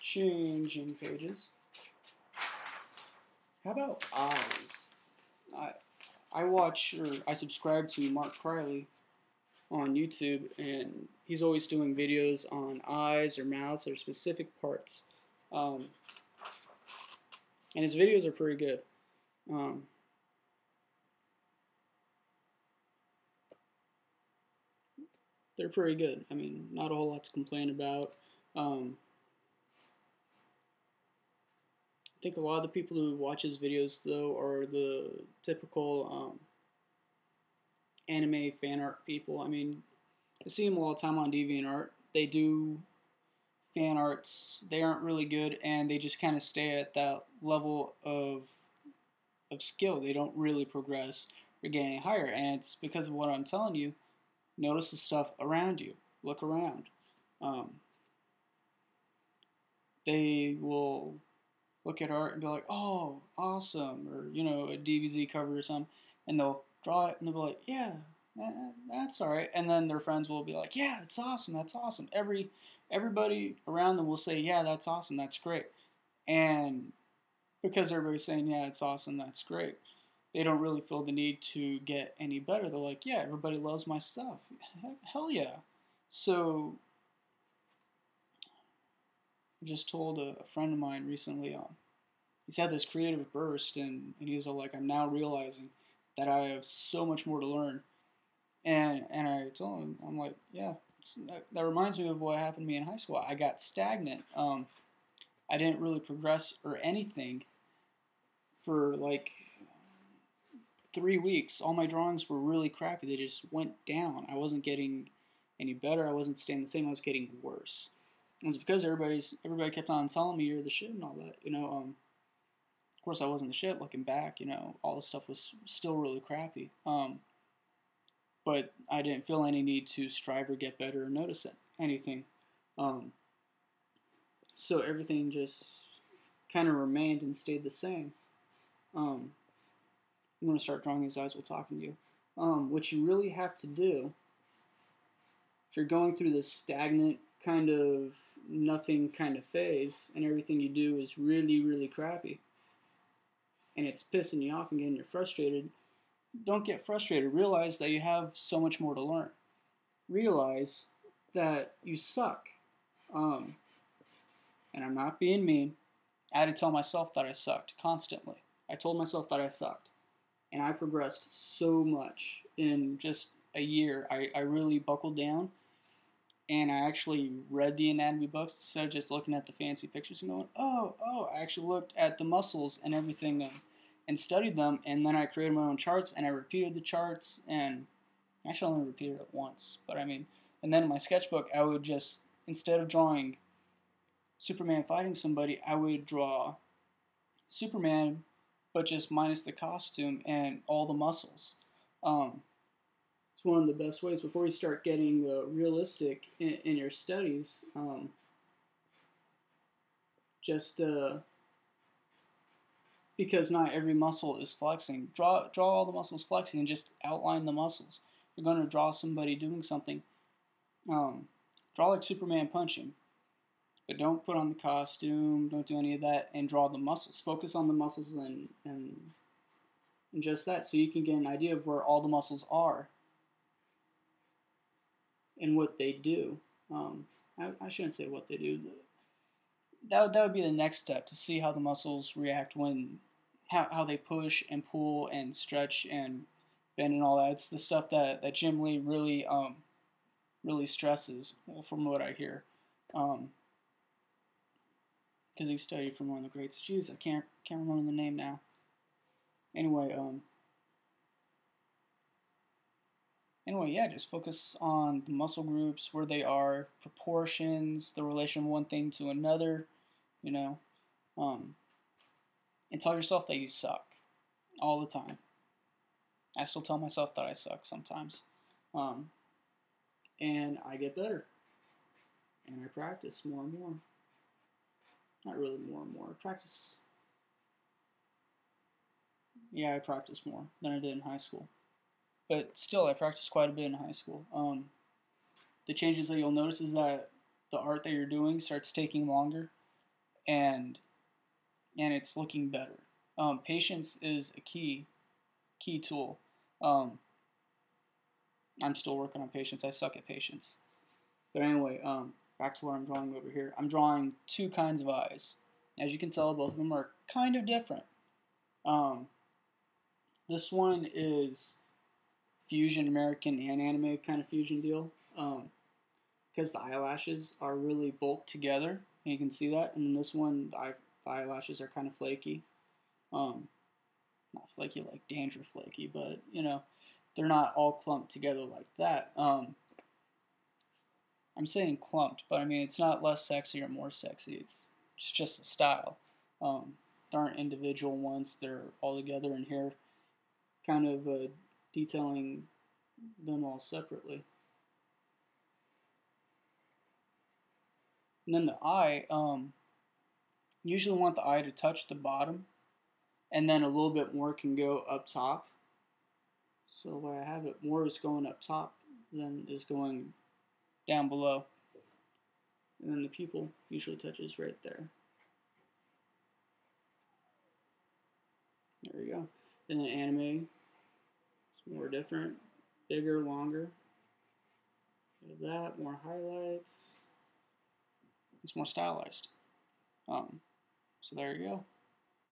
changing pages. How about eyes? I I watch or I subscribe to Mark Crilley on YouTube, and he's always doing videos on eyes or mouths or specific parts. Um, and his videos are pretty good. Um, they're pretty good. I mean, not a whole lot to complain about. Um, I think a lot of the people who watch his videos, though, are the typical um, anime fan art people. I mean, I see them all the time on DeviantArt. They do fan arts. They aren't really good, and they just kind of stay at that level of of skill. They don't really progress or get any higher, and it's because of what I'm telling you. Notice the stuff around you. Look around. Um, they will look at art and be like, "Oh, awesome," or you know, a DBZ cover or something, and they'll draw it and they'll be like, "Yeah, that's all right." And then their friends will be like, "Yeah, it's awesome. That's awesome." Every everybody around them will say, "Yeah, that's awesome. That's great," and because everybody's saying, "Yeah, it's awesome. That's great," they don't really feel the need to get any better. They're like, "Yeah, everybody loves my stuff. Hell yeah!" So I just told a, a friend of mine recently, um, he's had this creative burst, and, and he's like, I'm now realizing that I have so much more to learn. And and I told him, I'm like, yeah, that, that, reminds me of what happened to me in high school. I got stagnant. Um, I didn't really progress or anything for like three weeks. All my drawings were really crappy. They just went down. I wasn't getting any better. I wasn't staying the same. I was getting worse it's because everybody's everybody kept on telling me you're the shit and all that. You know, um, of course I wasn't the shit. Looking back, you know, all the stuff was still really crappy. Um, but I didn't feel any need to strive or get better or notice it, anything. Um, so everything just kind of remained and stayed the same. Um, I'm going to start drawing these eyes while talking to you. Um, what you really have to do, if you're going through this stagnant kind of nothing kind of phase and everything you do is really, really crappy and it's pissing you off and getting you frustrated, don't get frustrated. Realize that you have so much more to learn. Realize that you suck. Um, and I'm not being mean. I had to tell myself that I sucked constantly. I told myself that I sucked. And I progressed so much in just a year. I, I really buckled down and I actually read the anatomy books instead of just looking at the fancy pictures and going, oh, oh, I actually looked at the muscles and everything and, and studied them, and then I created my own charts and I repeated the charts, and actually I only repeated it once, but I mean, and then in my sketchbook, I would just, instead of drawing Superman fighting somebody, I would draw Superman, but just minus the costume and all the muscles. Um, it's one of the best ways before you start getting uh, realistic in, in, your studies. Um, just uh, because not every muscle is flexing, draw draw all the muscles flexing and just outline the muscles. If you're going to draw somebody doing something, um, draw like Superman punching, but don't put on the costume. Don't do any of that, and draw the muscles. Focus on the muscles and and and just that, so you can get an idea of where all the muscles are and what they do. Um, I, I, shouldn't say what they do. That, that would be the next step to see how the muscles react when how, how they push and pull and stretch and bend and all that. It's the stuff that, that Jim Lee really um, really stresses, well, from what I hear. because um, he studied from one of the greats. Jeez, I can't can't remember the name now. Anyway, um, anyway, yeah, just focus on the muscle groups, where they are, proportions, the relation of one thing to another, you know. Um, and tell yourself that you suck all the time. I still tell myself that I suck sometimes. Um, and I get better. And I practice more and more. Not really more and more. Practice. Yeah, I practice more than I did in high school but still, I practiced quite a bit in high school. Um, the changes that you'll notice is that the art that you're doing starts taking longer. and and it's looking better. Um, patience is a key key tool. Um, I'm still working on patience. I suck at patience. But anyway, um, back to what I'm drawing over here. I'm drawing two kinds of eyes. As you can tell, both of them are kind of different. Um, this one is fusion American and anime kind of fusion deal. Um, because the eyelashes are really bulked together. And you can see that. And this one, the, eye, the eyelashes are kind of flaky. Um, not flaky like dandruff flaky, but you know, they're not all clumped together like that. Um, I'm saying clumped, but I mean it's not less sexy or more sexy. It's it's just a style. Um, there aren't individual ones; they're all together in here, kind of uh, detailing them all separately. And then the eye, um, usually want the eye to touch the bottom, and then a little bit more can go up top. So way I have it, more is going up top than is going down below. And then the pupil usually touches right there. There we go. And then anime, more different, bigger, longer. that, more highlights. It's more stylized. Um, so there you go.